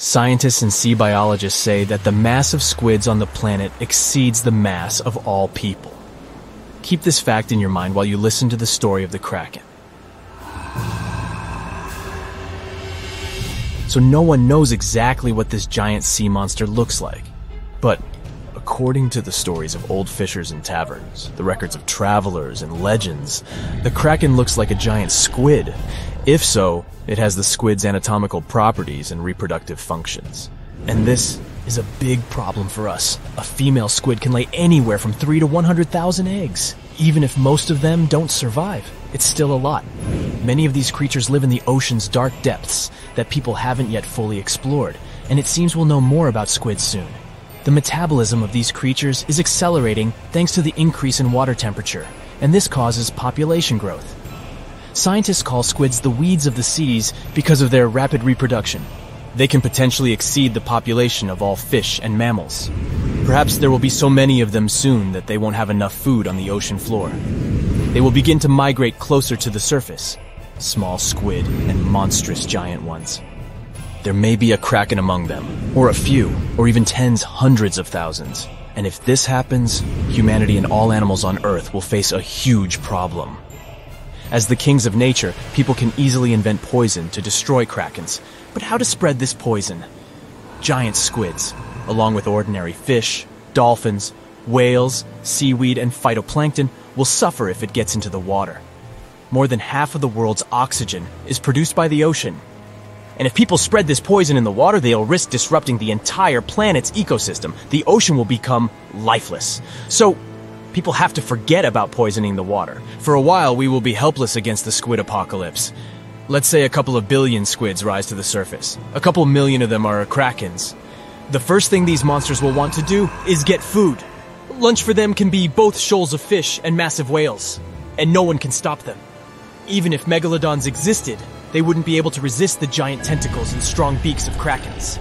Scientists and sea biologists say that the mass of squids on the planet exceeds the mass of all people. Keep this fact in your mind while you listen to the story of the Kraken. So no one knows exactly what this giant sea monster looks like. But according to the stories of old fishers and taverns, the records of travelers and legends, the Kraken looks like a giant squid. If so, it has the squid's anatomical properties and reproductive functions. And this is a big problem for us. A female squid can lay anywhere from 3 to 100,000 eggs. Even if most of them don't survive, it's still a lot. Many of these creatures live in the ocean's dark depths that people haven't yet fully explored, and it seems we'll know more about squids soon. The metabolism of these creatures is accelerating thanks to the increase in water temperature, and this causes population growth. Scientists call squids the weeds of the seas because of their rapid reproduction. They can potentially exceed the population of all fish and mammals. Perhaps there will be so many of them soon that they won't have enough food on the ocean floor. They will begin to migrate closer to the surface, small squid and monstrous giant ones. There may be a kraken among them, or a few, or even tens, hundreds of thousands. And if this happens, humanity and all animals on Earth will face a huge problem. As the kings of nature, people can easily invent poison to destroy krakens. But how to spread this poison? Giant squids, along with ordinary fish, dolphins, whales, seaweed, and phytoplankton, will suffer if it gets into the water. More than half of the world's oxygen is produced by the ocean. And if people spread this poison in the water, they'll risk disrupting the entire planet's ecosystem. The ocean will become lifeless. So, People have to forget about poisoning the water. For a while, we will be helpless against the squid apocalypse. Let's say a couple of billion squids rise to the surface. A couple million of them are krakens. The first thing these monsters will want to do is get food. Lunch for them can be both shoals of fish and massive whales, and no one can stop them. Even if megalodons existed, they wouldn't be able to resist the giant tentacles and strong beaks of krakens.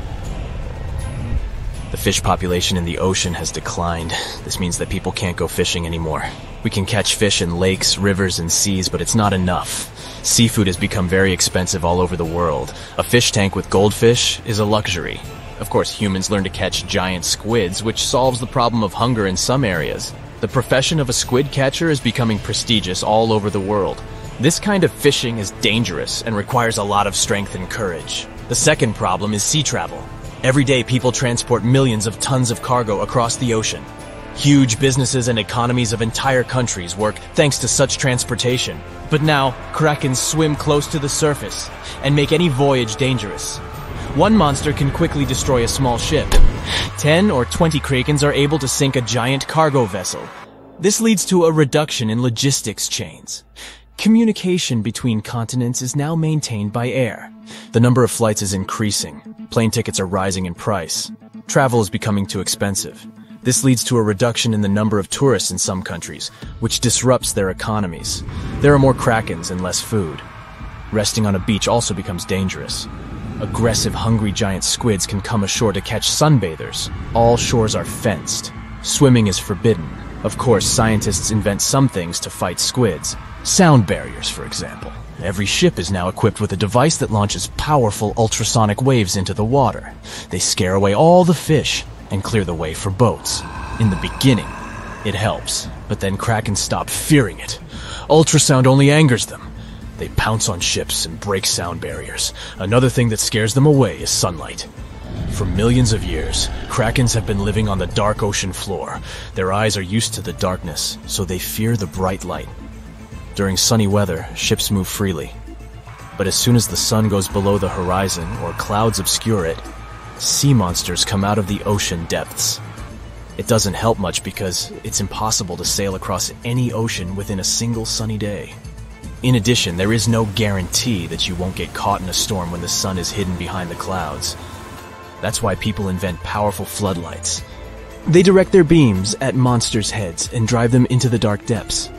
The fish population in the ocean has declined. This means that people can't go fishing anymore. We can catch fish in lakes, rivers, and seas, but it's not enough. Seafood has become very expensive all over the world. A fish tank with goldfish is a luxury. Of course, humans learn to catch giant squids, which solves the problem of hunger in some areas. The profession of a squid catcher is becoming prestigious all over the world. This kind of fishing is dangerous and requires a lot of strength and courage. The second problem is sea travel. Every day, people transport millions of tons of cargo across the ocean. Huge businesses and economies of entire countries work thanks to such transportation. But now, krakens swim close to the surface and make any voyage dangerous. One monster can quickly destroy a small ship. Ten or twenty krakens are able to sink a giant cargo vessel. This leads to a reduction in logistics chains. Communication between continents is now maintained by air. The number of flights is increasing. Plane tickets are rising in price. Travel is becoming too expensive. This leads to a reduction in the number of tourists in some countries, which disrupts their economies. There are more krakens and less food. Resting on a beach also becomes dangerous. Aggressive, hungry giant squids can come ashore to catch sunbathers. All shores are fenced. Swimming is forbidden. Of course, scientists invent some things to fight squids, Sound barriers, for example. Every ship is now equipped with a device that launches powerful ultrasonic waves into the water. They scare away all the fish and clear the way for boats. In the beginning, it helps, but then Kraken stop fearing it. Ultrasound only angers them. They pounce on ships and break sound barriers. Another thing that scares them away is sunlight. For millions of years, krakens have been living on the dark ocean floor. Their eyes are used to the darkness, so they fear the bright light during sunny weather, ships move freely. But as soon as the sun goes below the horizon or clouds obscure it, sea monsters come out of the ocean depths. It doesn't help much because it's impossible to sail across any ocean within a single sunny day. In addition, there is no guarantee that you won't get caught in a storm when the sun is hidden behind the clouds. That's why people invent powerful floodlights. They direct their beams at monsters' heads and drive them into the dark depths.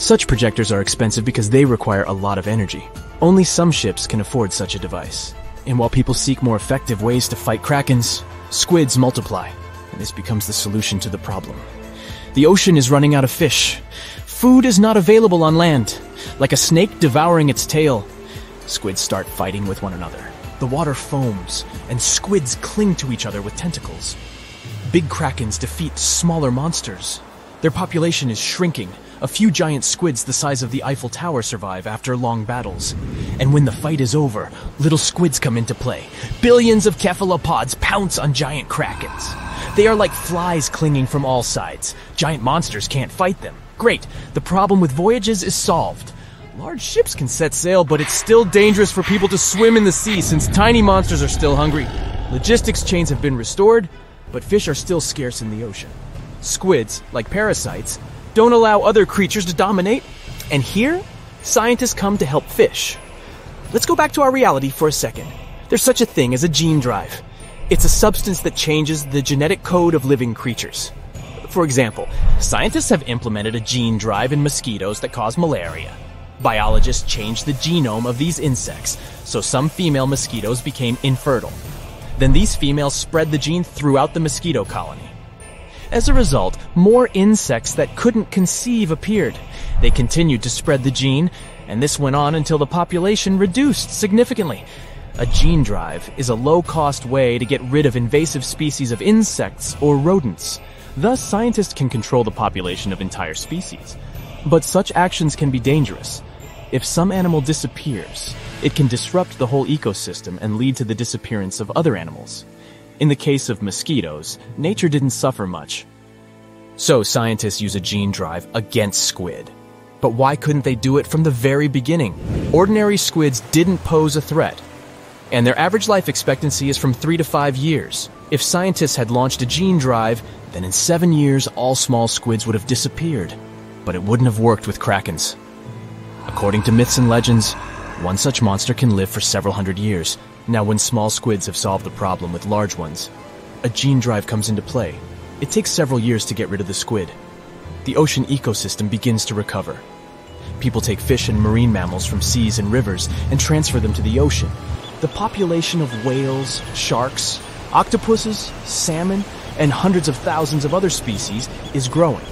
Such projectors are expensive because they require a lot of energy. Only some ships can afford such a device. And while people seek more effective ways to fight krakens, squids multiply, and this becomes the solution to the problem. The ocean is running out of fish. Food is not available on land. Like a snake devouring its tail, squids start fighting with one another. The water foams, and squids cling to each other with tentacles. Big krakens defeat smaller monsters. Their population is shrinking. A few giant squids the size of the Eiffel Tower survive after long battles. And when the fight is over, little squids come into play. Billions of cephalopods pounce on giant krakens. They are like flies clinging from all sides. Giant monsters can't fight them. Great, the problem with voyages is solved. Large ships can set sail, but it's still dangerous for people to swim in the sea since tiny monsters are still hungry. Logistics chains have been restored, but fish are still scarce in the ocean. Squids, like parasites, don't allow other creatures to dominate, and here, scientists come to help fish. Let's go back to our reality for a second. There's such a thing as a gene drive. It's a substance that changes the genetic code of living creatures. For example, scientists have implemented a gene drive in mosquitoes that cause malaria. Biologists changed the genome of these insects, so some female mosquitoes became infertile. Then these females spread the gene throughout the mosquito colony. As a result, more insects that couldn't conceive appeared. They continued to spread the gene, and this went on until the population reduced significantly. A gene drive is a low-cost way to get rid of invasive species of insects or rodents. Thus, scientists can control the population of entire species. But such actions can be dangerous. If some animal disappears, it can disrupt the whole ecosystem and lead to the disappearance of other animals. In the case of mosquitoes, nature didn't suffer much. So scientists use a gene drive against squid. But why couldn't they do it from the very beginning? Ordinary squids didn't pose a threat. And their average life expectancy is from 3 to 5 years. If scientists had launched a gene drive, then in 7 years all small squids would have disappeared. But it wouldn't have worked with krakens. According to myths and legends, one such monster can live for several hundred years, now, when small squids have solved the problem with large ones, a gene drive comes into play. It takes several years to get rid of the squid. The ocean ecosystem begins to recover. People take fish and marine mammals from seas and rivers and transfer them to the ocean. The population of whales, sharks, octopuses, salmon, and hundreds of thousands of other species is growing.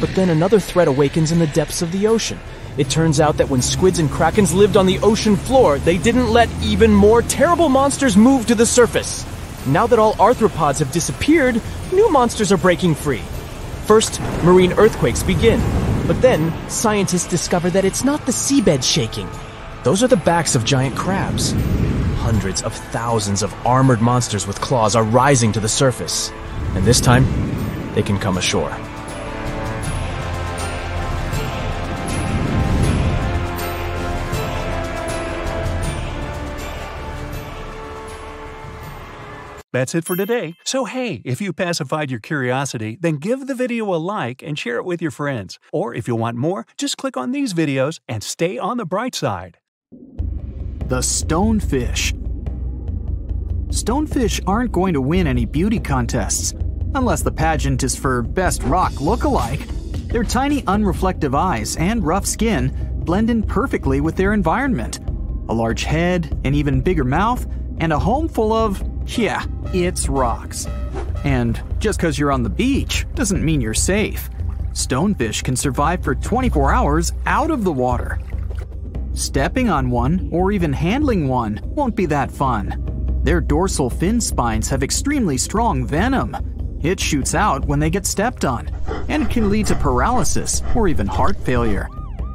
But then another threat awakens in the depths of the ocean it turns out that when squids and krakens lived on the ocean floor, they didn't let even more terrible monsters move to the surface. Now that all arthropods have disappeared, new monsters are breaking free. First, marine earthquakes begin, but then scientists discover that it's not the seabed shaking. Those are the backs of giant crabs. Hundreds of thousands of armored monsters with claws are rising to the surface, and this time, they can come ashore. That's it for today. So hey, if you pacified your curiosity, then give the video a like and share it with your friends. Or if you want more, just click on these videos and stay on the bright side. The Stonefish Stonefish aren't going to win any beauty contests, unless the pageant is for Best Rock Look-alike. Their tiny unreflective eyes and rough skin blend in perfectly with their environment. A large head, an even bigger mouth, and a home full of yeah, it's rocks. And just because you're on the beach doesn't mean you're safe. Stonefish can survive for 24 hours out of the water. Stepping on one, or even handling one, won't be that fun. Their dorsal fin spines have extremely strong venom. It shoots out when they get stepped on, and can lead to paralysis or even heart failure.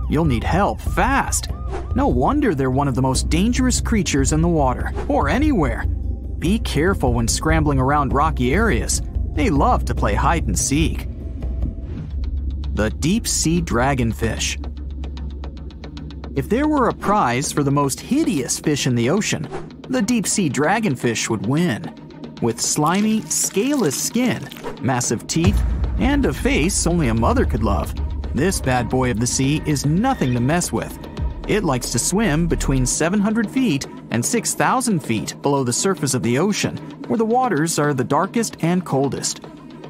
You'll need help fast. No wonder they're one of the most dangerous creatures in the water, or anywhere. Be careful when scrambling around rocky areas. They love to play hide and seek. The Deep Sea Dragonfish. If there were a prize for the most hideous fish in the ocean, the deep sea dragonfish would win. With slimy, scaleless skin, massive teeth, and a face only a mother could love, this bad boy of the sea is nothing to mess with. It likes to swim between 700 feet and 6,000 feet below the surface of the ocean, where the waters are the darkest and coldest.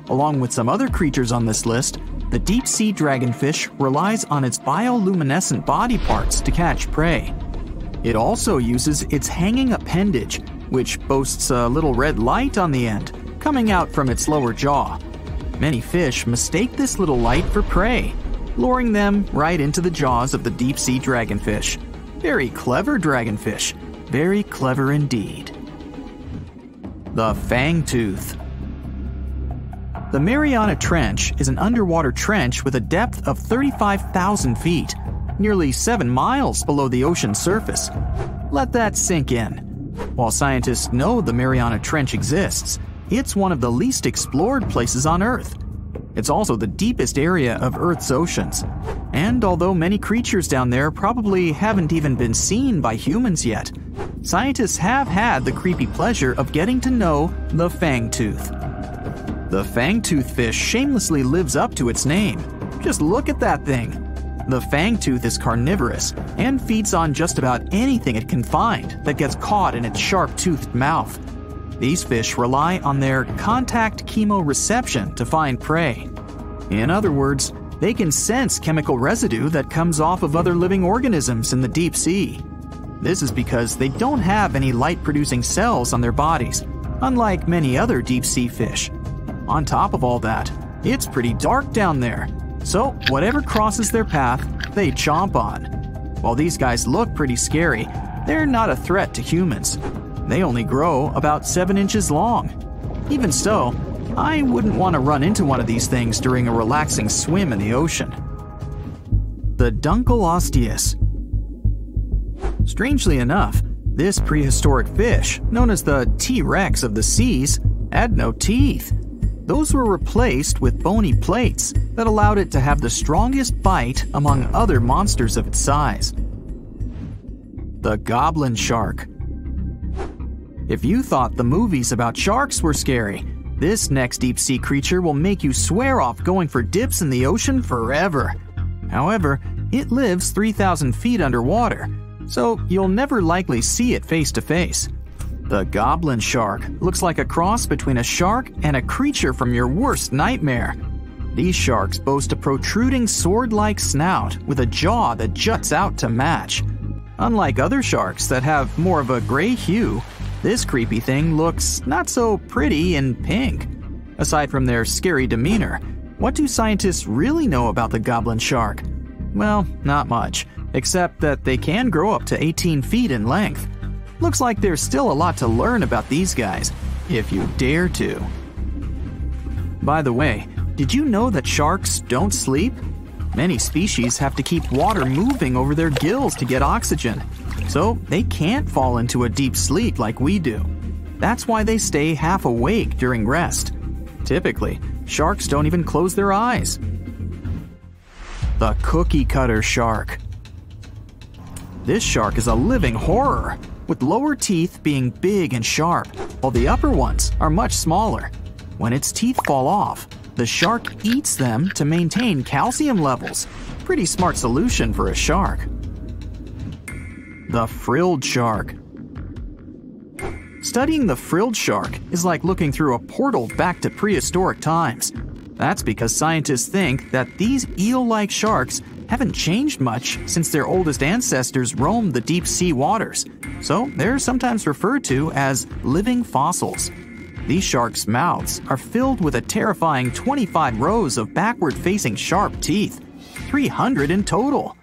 Along with some other creatures on this list, the deep sea dragonfish relies on its bioluminescent body parts to catch prey. It also uses its hanging appendage, which boasts a little red light on the end, coming out from its lower jaw. Many fish mistake this little light for prey, luring them right into the jaws of the deep sea dragonfish. Very clever dragonfish, very clever indeed. The Fangtooth. The Mariana Trench is an underwater trench with a depth of 35,000 feet, nearly 7 miles below the ocean surface. Let that sink in. While scientists know the Mariana Trench exists, it's one of the least explored places on Earth. It's also the deepest area of Earth's oceans. And although many creatures down there probably haven't even been seen by humans yet, scientists have had the creepy pleasure of getting to know the fangtooth. The fangtooth fish shamelessly lives up to its name. Just look at that thing. The fangtooth is carnivorous and feeds on just about anything it can find that gets caught in its sharp toothed mouth. These fish rely on their contact chemoreception to find prey. In other words, they can sense chemical residue that comes off of other living organisms in the deep sea. This is because they don't have any light producing cells on their bodies, unlike many other deep sea fish. On top of all that, it's pretty dark down there, so whatever crosses their path, they chomp on. While these guys look pretty scary, they're not a threat to humans. They only grow about 7 inches long. Even so, I wouldn't want to run into one of these things during a relaxing swim in the ocean. The Dunkleosteus. Strangely enough, this prehistoric fish, known as the T Rex of the seas, had no teeth. Those were replaced with bony plates that allowed it to have the strongest bite among other monsters of its size. The Goblin Shark. If you thought the movies about sharks were scary, this next deep sea creature will make you swear off going for dips in the ocean forever. However, it lives 3,000 feet underwater, so you'll never likely see it face to face. The goblin shark looks like a cross between a shark and a creature from your worst nightmare. These sharks boast a protruding sword like snout with a jaw that juts out to match. Unlike other sharks that have more of a gray hue, this creepy thing looks not so pretty in pink. Aside from their scary demeanor, what do scientists really know about the goblin shark? Well, not much, except that they can grow up to 18 feet in length. Looks like there's still a lot to learn about these guys, if you dare to. By the way, did you know that sharks don't sleep? Many species have to keep water moving over their gills to get oxygen, so they can't fall into a deep sleep like we do. That's why they stay half awake during rest. Typically, sharks don't even close their eyes. The cookie cutter shark. This shark is a living horror with lower teeth being big and sharp, while the upper ones are much smaller. When its teeth fall off, the shark eats them to maintain calcium levels. Pretty smart solution for a shark. The frilled shark. Studying the frilled shark is like looking through a portal back to prehistoric times. That's because scientists think that these eel like sharks haven't changed much since their oldest ancestors roamed the deep sea waters, so they're sometimes referred to as living fossils. These sharks' mouths are filled with a terrifying 25 rows of backward facing sharp teeth, 300 in total.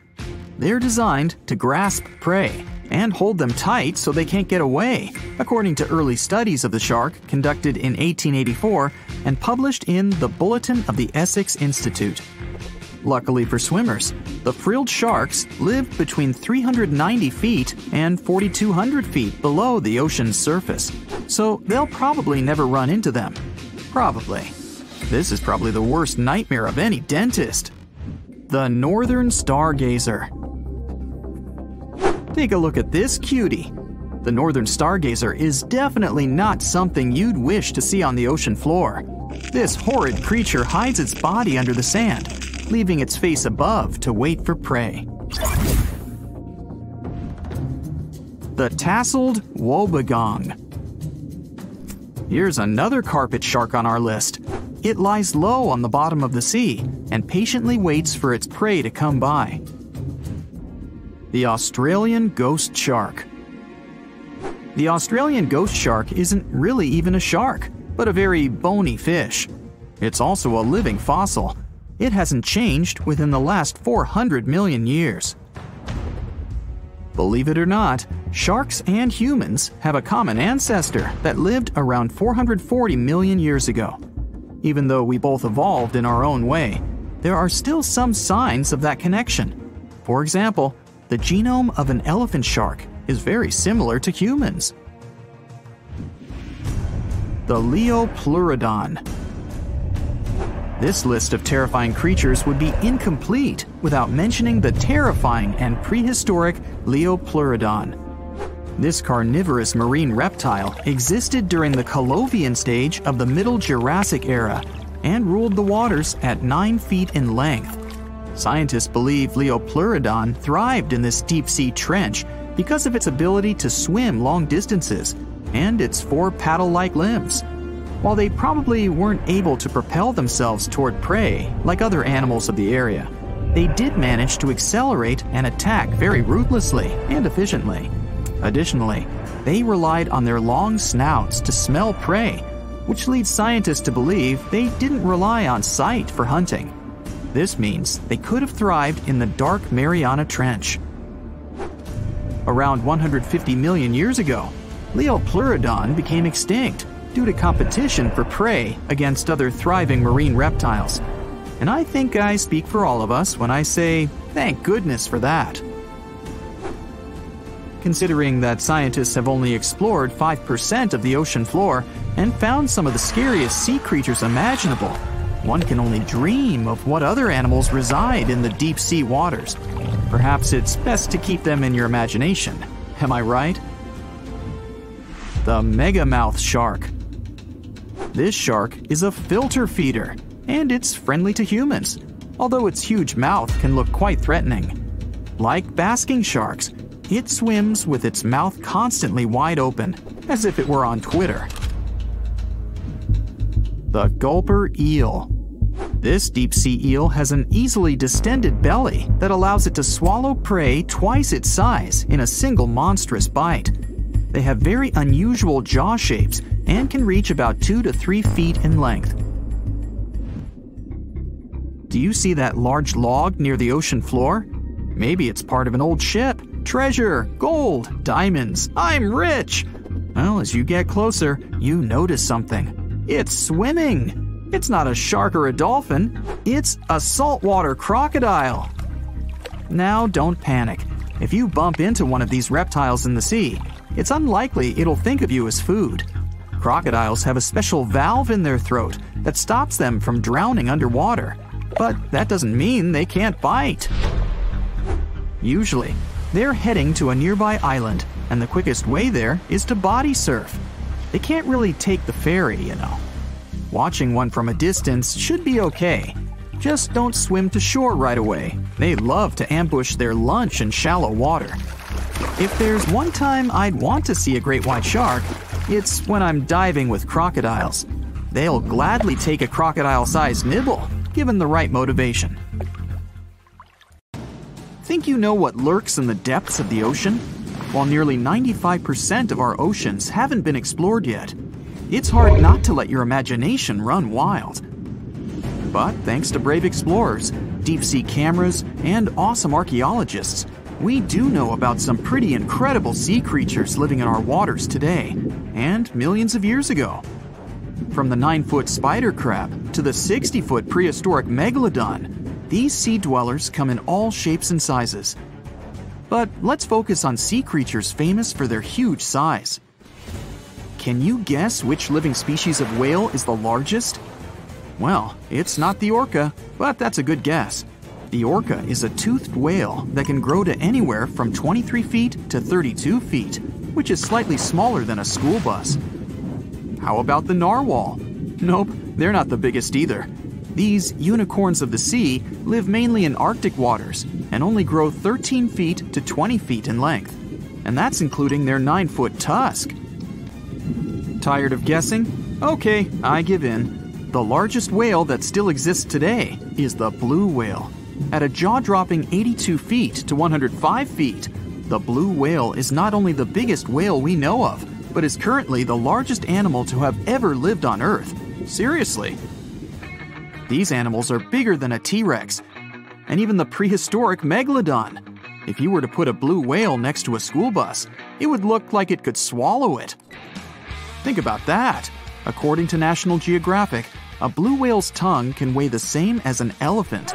They're designed to grasp prey and hold them tight so they can't get away, according to early studies of the shark conducted in 1884 and published in the Bulletin of the Essex Institute. Luckily for swimmers, the frilled sharks live between 390 feet and 4,200 feet below the ocean's surface, so they'll probably never run into them. Probably. This is probably the worst nightmare of any dentist. The Northern Stargazer. Take a look at this cutie. The Northern Stargazer is definitely not something you'd wish to see on the ocean floor. This horrid creature hides its body under the sand, leaving its face above to wait for prey. The Tasseled Wobbegong. Here's another carpet shark on our list. It lies low on the bottom of the sea and patiently waits for its prey to come by. The Australian Ghost Shark. The Australian ghost shark isn't really even a shark, but a very bony fish. It's also a living fossil it hasn't changed within the last 400 million years. Believe it or not, Sharks and humans have a common ancestor that lived around 440 million years ago. Even though we both evolved in our own way, there are still some signs of that connection. For example, the genome of an elephant shark is very similar to humans. The Liopleurodon. This list of terrifying creatures would be incomplete without mentioning the terrifying and prehistoric Liopleurodon. This carnivorous marine reptile existed during the Callovian stage of the Middle Jurassic era and ruled the waters at 9 feet in length. Scientists believe Liopleurodon thrived in this deep sea trench because of its ability to swim long distances and its four paddle like limbs. While they probably weren't able to propel themselves toward prey like other animals of the area, they did manage to accelerate and attack very ruthlessly and efficiently. Additionally, they relied on their long snouts to smell prey, which leads scientists to believe they didn't rely on sight for hunting. This means they could have thrived in the dark Mariana Trench. Around 150 million years ago, Liopleurodon became extinct due to competition for prey against other thriving marine reptiles. And I think I speak for all of us when I say, thank goodness for that. Considering that scientists have only explored 5% of the ocean floor and found some of the scariest sea creatures imaginable, one can only dream of what other animals reside in the deep sea waters. Perhaps it's best to keep them in your imagination. Am I right? The megamouth shark. This shark is a filter feeder, and it's friendly to humans, although its huge mouth can look quite threatening. Like basking sharks, it swims with its mouth constantly wide open, as if it were on Twitter. The gulper eel. This deep sea eel has an easily distended belly that allows it to swallow prey twice its size in a single monstrous bite. They have very unusual jaw shapes and can reach about 2 to 3 feet in length. Do you see that large log near the ocean floor? Maybe it's part of an old ship. Treasure, gold, diamonds, I'm rich! Well, as you get closer, you notice something. It's swimming! It's not a shark or a dolphin, it's a saltwater crocodile! Now, don't panic. If you bump into one of these reptiles in the sea, it's unlikely it'll think of you as food. Crocodiles have a special valve in their throat that stops them from drowning underwater, but that doesn't mean they can't bite. Usually, they're heading to a nearby island, and the quickest way there is to body surf. They can't really take the ferry, you know. Watching one from a distance should be okay. Just don't swim to shore right away. They love to ambush their lunch in shallow water. If there's one time I'd want to see a great white shark, it's when I'm diving with crocodiles. They'll gladly take a crocodile sized nibble, given the right motivation. Think you know what lurks in the depths of the ocean? While nearly 95% of our oceans haven't been explored yet, it's hard not to let your imagination run wild. But thanks to brave explorers, deep sea cameras, and awesome archaeologists, we do know about some pretty incredible sea creatures living in our waters today, and millions of years ago. From the 9 foot spider crab to the 60 foot prehistoric megalodon, these sea dwellers come in all shapes and sizes. But let's focus on sea creatures famous for their huge size. Can you guess which living species of whale is the largest? Well, it's not the orca, but that's a good guess. The orca is a toothed whale that can grow to anywhere from 23 feet to 32 feet, which is slightly smaller than a school bus. How about the narwhal? Nope, they're not the biggest either. These unicorns of the sea live mainly in Arctic waters and only grow 13 feet to 20 feet in length, and that's including their 9 foot tusk. Tired of guessing? Okay, I give in. The largest whale that still exists today is the blue whale. At a jaw dropping 82 feet to 105 feet, the blue whale is not only the biggest whale we know of, but is currently the largest animal to have ever lived on Earth. Seriously, these animals are bigger than a T Rex, and even the prehistoric megalodon. If you were to put a blue whale next to a school bus, it would look like it could swallow it. Think about that. According to National Geographic, a blue whale's tongue can weigh the same as an elephant.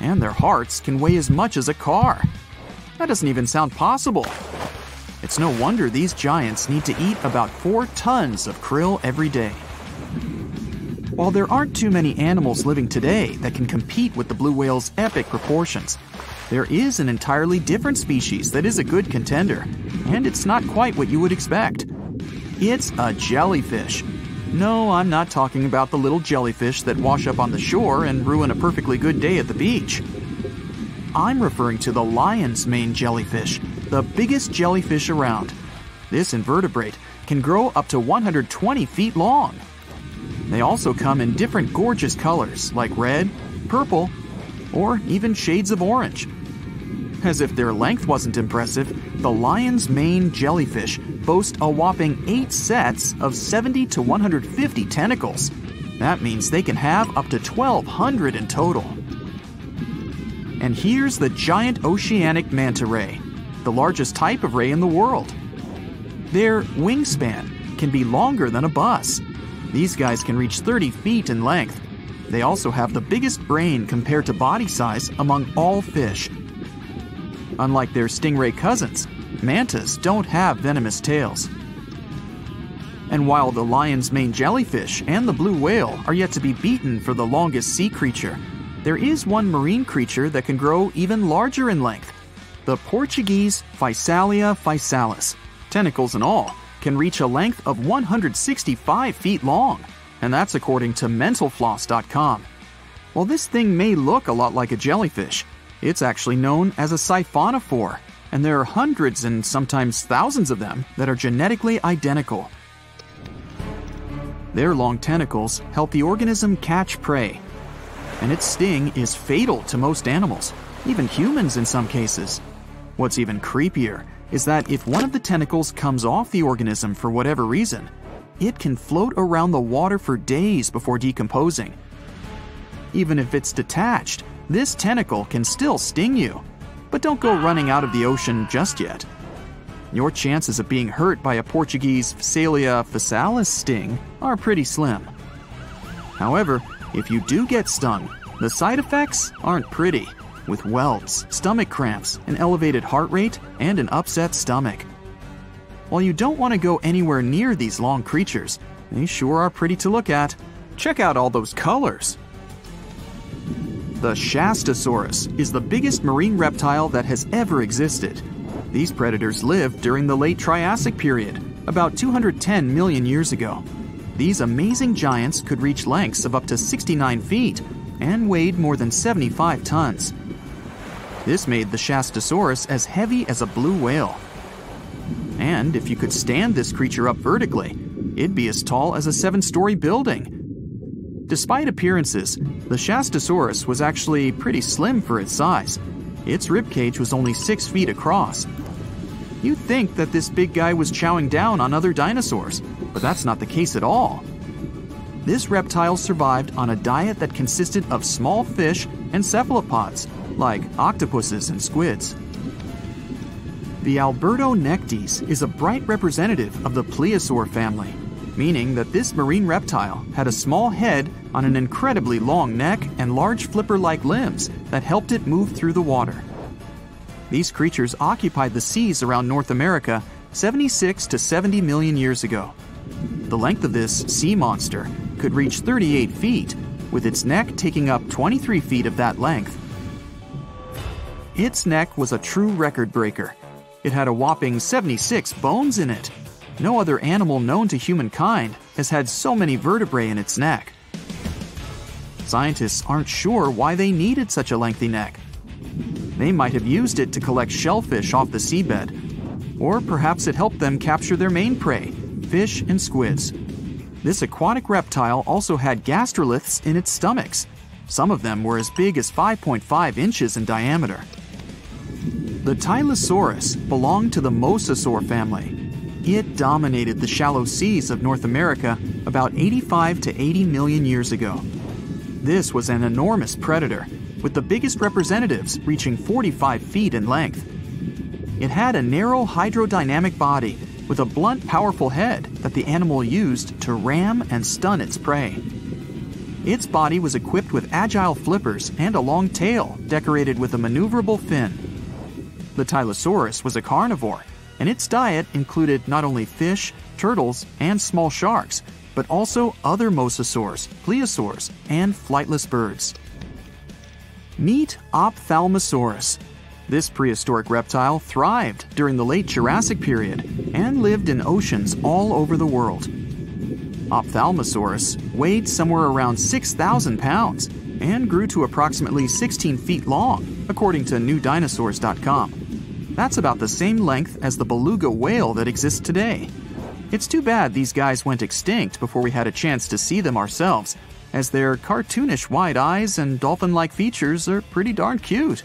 And their hearts can weigh as much as a car. That doesn't even sound possible. It's no wonder these giants need to eat about 4 tons of krill every day. While there aren't too many animals living today that can compete with the blue whale's epic proportions, there is an entirely different species that is a good contender, and it's not quite what you would expect. It's a jellyfish. No, I'm not talking about the little jellyfish that wash up on the shore and ruin a perfectly good day at the beach. I'm referring to the lion's mane jellyfish, the biggest jellyfish around. This invertebrate can grow up to 120 feet long. They also come in different gorgeous colors like red, purple, or even shades of orange. As if their length wasn't impressive, the lion's mane jellyfish boast a whopping 8 sets of 70 to 150 tentacles. That means they can have up to 1,200 in total. And here's the giant oceanic manta ray, the largest type of ray in the world. Their wingspan can be longer than a bus. These guys can reach 30 feet in length. They also have the biggest brain compared to body size among all fish, Unlike their stingray cousins, mantas don't have venomous tails. And while the lion's mane jellyfish and the blue whale are yet to be beaten for the longest sea creature, there is one marine creature that can grow even larger in length. The Portuguese Physalia physalis, tentacles and all, can reach a length of 165 feet long, and that's according to mentalfloss.com. While this thing may look a lot like a jellyfish, it's actually known as a siphonophore, and there are hundreds and sometimes thousands of them that are genetically identical. Their long tentacles help the organism catch prey, and its sting is fatal to most animals, even humans in some cases. What's even creepier is that if one of the tentacles comes off the organism for whatever reason, it can float around the water for days before decomposing. Even if it's detached, this tentacle can still sting you, but don't go running out of the ocean just yet. Your chances of being hurt by a Portuguese Physalia physalis sting are pretty slim. However, if you do get stung, the side effects aren't pretty, with welts, stomach cramps, an elevated heart rate, and an upset stomach. While you don't want to go anywhere near these long creatures, they sure are pretty to look at. Check out all those colors. The Shastasaurus is the biggest marine reptile that has ever existed. These predators lived during the late Triassic period, about 210 million years ago. These amazing giants could reach lengths of up to 69 feet and weighed more than 75 tons. This made the Shastasaurus as heavy as a blue whale. And if you could stand this creature up vertically, it'd be as tall as a seven story building Despite appearances, the Shastasaurus was actually pretty slim for its size. Its ribcage was only 6 feet across. You'd think that this big guy was chowing down on other dinosaurs, but that's not the case at all. This reptile survived on a diet that consisted of small fish and cephalopods, like octopuses and squids. The Albertonectes is a bright representative of the plesiosaur family meaning that this marine reptile had a small head on an incredibly long neck and large flipper like limbs that helped it move through the water. These creatures occupied the seas around North America 76 to 70 million years ago. The length of this sea monster could reach 38 feet, with its neck taking up 23 feet of that length. Its neck was a true record breaker. It had a whopping 76 bones in it, no other animal known to humankind has had so many vertebrae in its neck. Scientists aren't sure why they needed such a lengthy neck. They might have used it to collect shellfish off the seabed, or perhaps it helped them capture their main prey, fish and squids. This aquatic reptile also had gastroliths in its stomachs. Some of them were as big as 5.5 inches in diameter. The Tylosaurus belonged to the Mosasaur family, it dominated the shallow seas of North America about 85 to 80 million years ago. This was an enormous predator, with the biggest representatives reaching 45 feet in length. It had a narrow hydrodynamic body with a blunt, powerful head that the animal used to ram and stun its prey. Its body was equipped with agile flippers and a long tail decorated with a maneuverable fin. The Tylosaurus was a carnivore, and its diet included not only fish, turtles, and small sharks, but also other mosasaurs, plesiosaurs, and flightless birds. Meet Ophthalmosaurus. This prehistoric reptile thrived during the late Jurassic period and lived in oceans all over the world. Ophthalmosaurus weighed somewhere around 6,000 pounds and grew to approximately 16 feet long, according to NewDinosaurs.com. That's about the same length as the beluga whale that exists today. It's too bad these guys went extinct before we had a chance to see them ourselves, as their cartoonish wide eyes and dolphin like features are pretty darn cute.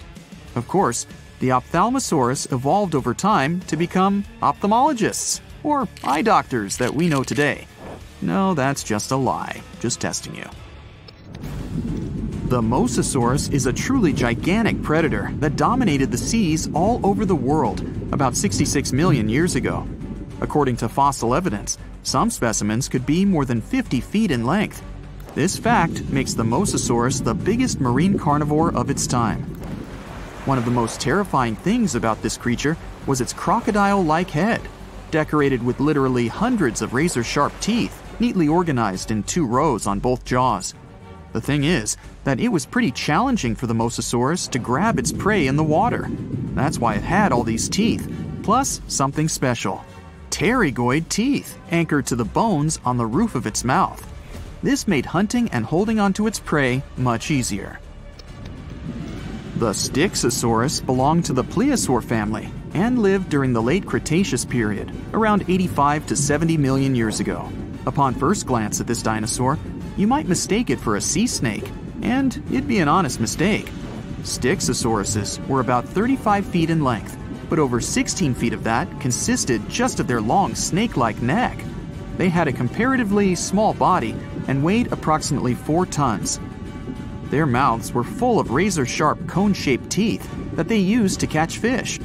Of course, the Ophthalmosaurus evolved over time to become ophthalmologists, or eye doctors that we know today. No, that's just a lie. Just testing you. The Mosasaurus is a truly gigantic predator that dominated the seas all over the world about 66 million years ago. According to fossil evidence, some specimens could be more than 50 feet in length. This fact makes the Mosasaurus the biggest marine carnivore of its time. One of the most terrifying things about this creature was its crocodile like head, decorated with literally hundreds of razor sharp teeth neatly organized in two rows on both jaws. The thing is that it was pretty challenging for the Mosasaurus to grab its prey in the water. That's why it had all these teeth, plus something special pterygoid teeth anchored to the bones on the roof of its mouth. This made hunting and holding onto its prey much easier. The Styxosaurus belonged to the Plesiosaur family and lived during the late Cretaceous period, around 85 to 70 million years ago. Upon first glance at this dinosaur, you might mistake it for a sea snake, and it'd be an honest mistake. Styxosauruses were about 35 feet in length, but over 16 feet of that consisted just of their long snake like neck. They had a comparatively small body and weighed approximately 4 tons. Their mouths were full of razor sharp cone shaped teeth that they used to catch fish.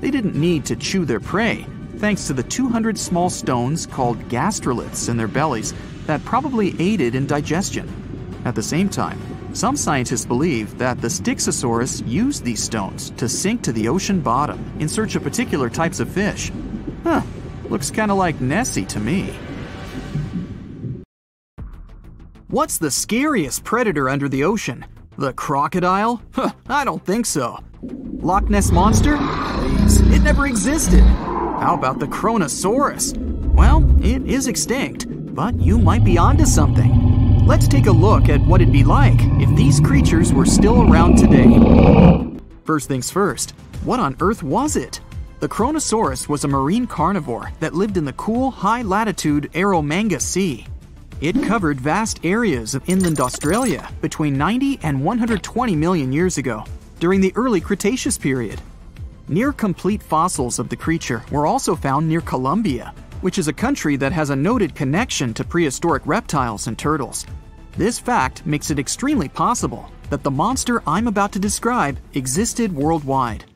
They didn't need to chew their prey, thanks to the 200 small stones called gastroliths in their bellies that probably aided in digestion. At the same time, some scientists believe that the Styxosaurus used these stones to sink to the ocean bottom in search of particular types of fish. Huh, looks kinda like Nessie to me. What's the scariest predator under the ocean? The crocodile? Huh, I don't think so. Loch Ness Monster? Please, it never existed. How about the Kronosaurus? Well, it is extinct, but you might be onto something. Let's take a look at what it'd be like if these creatures were still around today. First things first, what on earth was it? The Kronosaurus was a marine carnivore that lived in the cool, high latitude Eromanga Sea. It covered vast areas of inland Australia between 90 and 120 million years ago, during the early Cretaceous period. Near complete fossils of the creature were also found near Colombia, which is a country that has a noted connection to prehistoric reptiles and turtles. This fact makes it extremely possible that the monster I'm about to describe existed worldwide.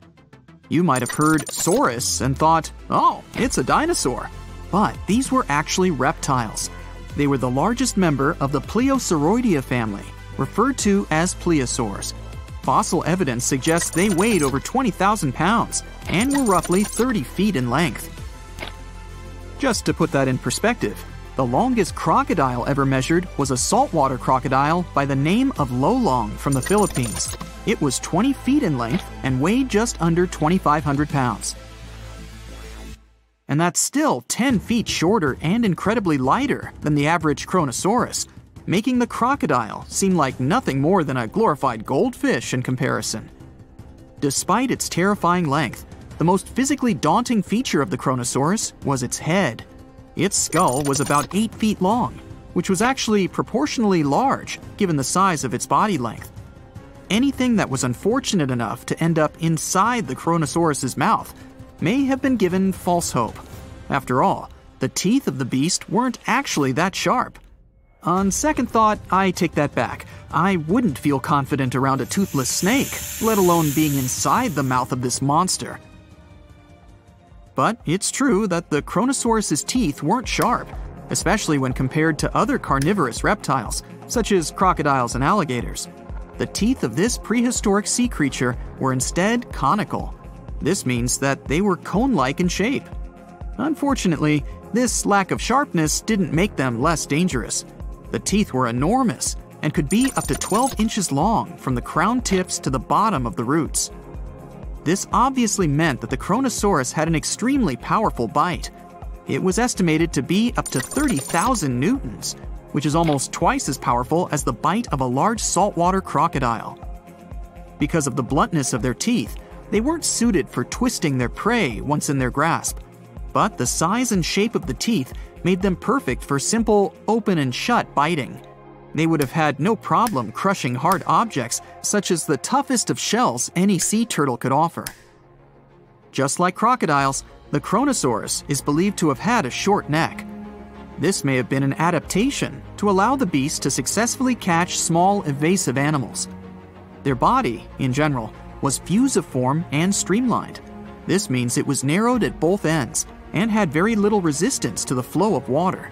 You might have heard Saurus and thought, oh, it's a dinosaur. But these were actually reptiles. They were the largest member of the Pliosauroidea family, referred to as plesiosaurs. Fossil evidence suggests they weighed over 20,000 pounds and were roughly 30 feet in length. Just to put that in perspective, the longest crocodile ever measured was a saltwater crocodile by the name of Lolong from the Philippines. It was 20 feet in length and weighed just under 2,500 pounds. And that's still 10 feet shorter and incredibly lighter than the average Kronosaurus, making the crocodile seem like nothing more than a glorified goldfish in comparison. Despite its terrifying length, the most physically daunting feature of the Kronosaurus was its head. Its skull was about 8 feet long, which was actually proportionally large given the size of its body length. Anything that was unfortunate enough to end up inside the Kronosaurus's mouth may have been given false hope. After all, the teeth of the beast weren't actually that sharp. On second thought, I take that back. I wouldn't feel confident around a toothless snake, let alone being inside the mouth of this monster. But it's true that the Kronosaurus's teeth weren't sharp, especially when compared to other carnivorous reptiles, such as crocodiles and alligators. The teeth of this prehistoric sea creature were instead conical. This means that they were cone like in shape. Unfortunately, this lack of sharpness didn't make them less dangerous. The teeth were enormous and could be up to 12 inches long from the crown tips to the bottom of the roots. This obviously meant that the Kronosaurus had an extremely powerful bite. It was estimated to be up to 30,000 newtons, which is almost twice as powerful as the bite of a large saltwater crocodile. Because of the bluntness of their teeth, they weren't suited for twisting their prey once in their grasp. But the size and shape of the teeth made them perfect for simple open and shut biting. They would have had no problem crushing hard objects such as the toughest of shells any sea turtle could offer. Just like crocodiles, the Kronosaurus is believed to have had a short neck. This may have been an adaptation to allow the beast to successfully catch small evasive animals. Their body, in general, was fusiform and streamlined. This means it was narrowed at both ends and had very little resistance to the flow of water.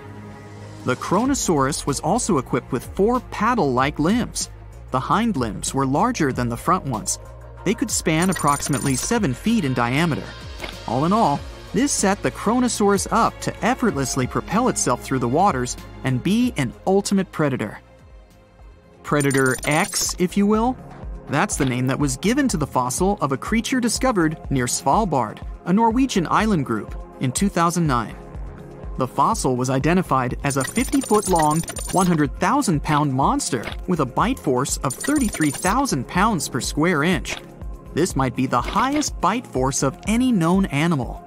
The Kronosaurus was also equipped with four paddle like limbs. The hind limbs were larger than the front ones. They could span approximately 7 feet in diameter. All in all, this set the Kronosaurus up to effortlessly propel itself through the waters and be an ultimate predator. Predator X, if you will, that's the name that was given to the fossil of a creature discovered near Svalbard, a Norwegian island group, in 2009. The fossil was identified as a 50 foot long, 100,000 pound monster with a bite force of 33,000 pounds per square inch. This might be the highest bite force of any known animal.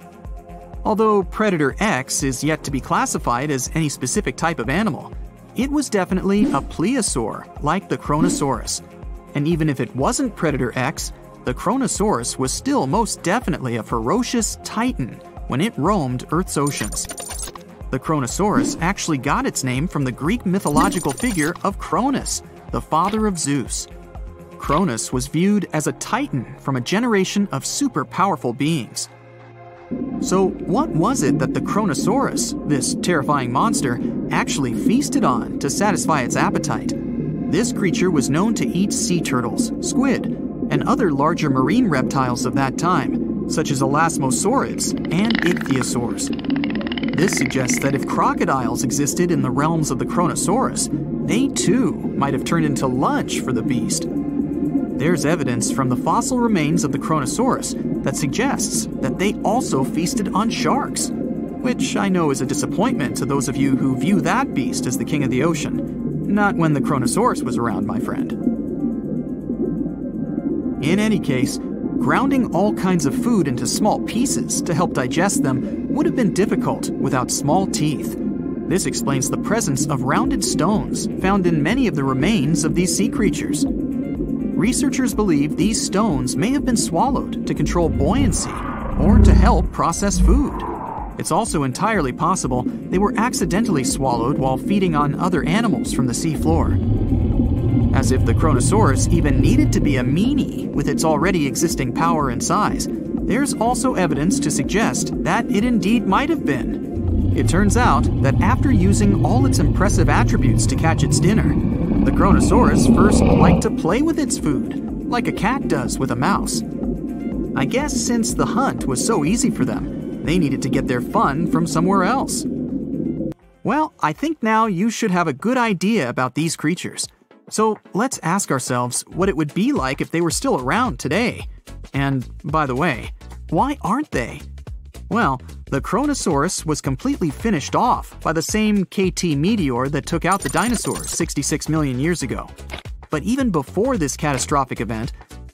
Although Predator X is yet to be classified as any specific type of animal, it was definitely a plesiosaur like the Kronosaurus and even if it wasn't Predator X, the Kronosaurus was still most definitely a ferocious titan when it roamed Earth's oceans. The Kronosaurus actually got its name from the Greek mythological figure of Cronus, the father of Zeus. Cronus was viewed as a titan from a generation of super powerful beings. So, what was it that the Kronosaurus, this terrifying monster, actually feasted on to satisfy its appetite? This creature was known to eat sea turtles, squid, and other larger marine reptiles of that time, such as elasmosaurids and ichthyosaurs. This suggests that if crocodiles existed in the realms of the Kronosaurus, they too might have turned into lunch for the beast. There's evidence from the fossil remains of the Kronosaurus that suggests that they also feasted on sharks, which I know is a disappointment to those of you who view that beast as the king of the ocean. Not when the Kronosaurus was around, my friend. In any case, grounding all kinds of food into small pieces to help digest them would have been difficult without small teeth. This explains the presence of rounded stones found in many of the remains of these sea creatures. Researchers believe these stones may have been swallowed to control buoyancy or to help process food. It's also entirely possible they were accidentally swallowed while feeding on other animals from the seafloor. As if the Kronosaurus even needed to be a meanie with its already existing power and size, there's also evidence to suggest that it indeed might have been. It turns out that after using all its impressive attributes to catch its dinner, the Kronosaurus first liked to play with its food, like a cat does with a mouse. I guess since the hunt was so easy for them, they needed to get their fun from somewhere else. Well, I think now you should have a good idea about these creatures. So let's ask ourselves what it would be like if they were still around today. And by the way, why aren't they? Well, the Kronosaurus was completely finished off by the same KT meteor that took out the dinosaurs 66 million years ago. But even before this catastrophic event,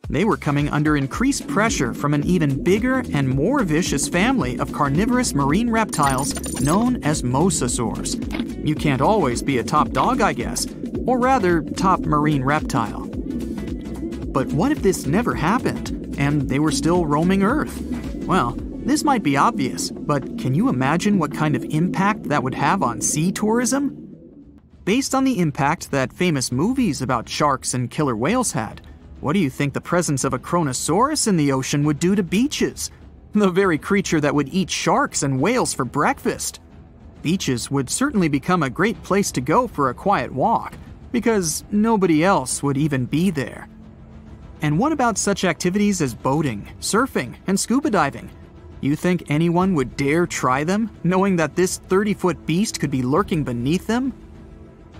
they were coming under increased pressure from an even bigger and more vicious family of carnivorous marine reptiles known as mosasaurs. You can't always be a top dog, I guess, or rather, top marine reptile. But what if this never happened and they were still roaming Earth? Well, this might be obvious, but can you imagine what kind of impact that would have on sea tourism? based on the impact that famous movies about sharks and killer whales had, what do you think the presence of a Kronosaurus in the ocean would do to beaches? The very creature that would eat sharks and whales for breakfast. Beaches would certainly become a great place to go for a quiet walk, because nobody else would even be there. And what about such activities as boating, surfing, and scuba diving? You think anyone would dare try them, knowing that this 30 foot beast could be lurking beneath them?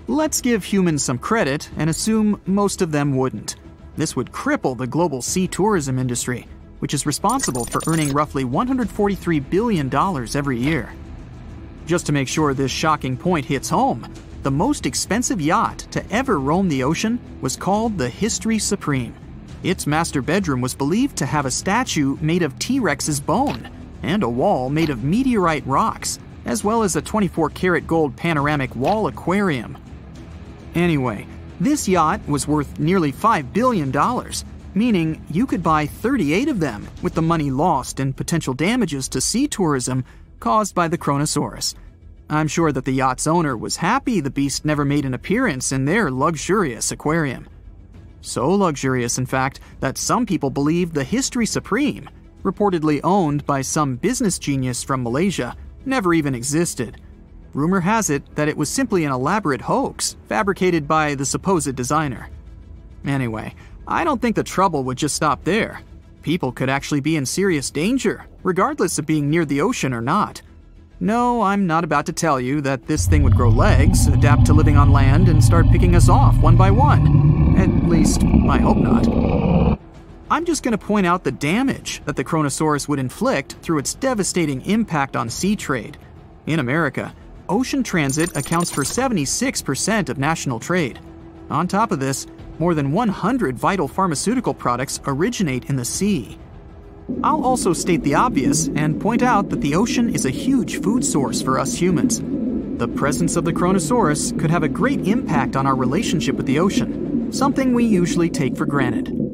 Let's give humans some credit and assume most of them wouldn't. This would cripple the global sea tourism industry, which is responsible for earning roughly $143 billion every year. Just to make sure this shocking point hits home, the most expensive yacht to ever roam the ocean was called the History Supreme. Its master bedroom was believed to have a statue made of T Rex's bone and a wall made of meteorite rocks, as well as a 24 karat gold panoramic wall aquarium. Anyway, this yacht was worth nearly $5 billion, meaning you could buy 38 of them with the money lost and potential damages to sea tourism caused by the Kronosaurus. I'm sure that the yacht's owner was happy the beast never made an appearance in their luxurious aquarium. So luxurious, in fact, that some people believe the History Supreme, reportedly owned by some business genius from Malaysia, never even existed. Rumor has it that it was simply an elaborate hoax fabricated by the supposed designer. Anyway, I don't think the trouble would just stop there. People could actually be in serious danger, regardless of being near the ocean or not. No, I'm not about to tell you that this thing would grow legs, adapt to living on land, and start picking us off one by one. At least, I hope not. I'm just going to point out the damage that the Kronosaurus would inflict through its devastating impact on sea trade. In America, ocean transit accounts for 76% of national trade. On top of this, more than 100 vital pharmaceutical products originate in the sea. I'll also state the obvious and point out that the ocean is a huge food source for us humans. The presence of the Kronosaurus could have a great impact on our relationship with the ocean, something we usually take for granted.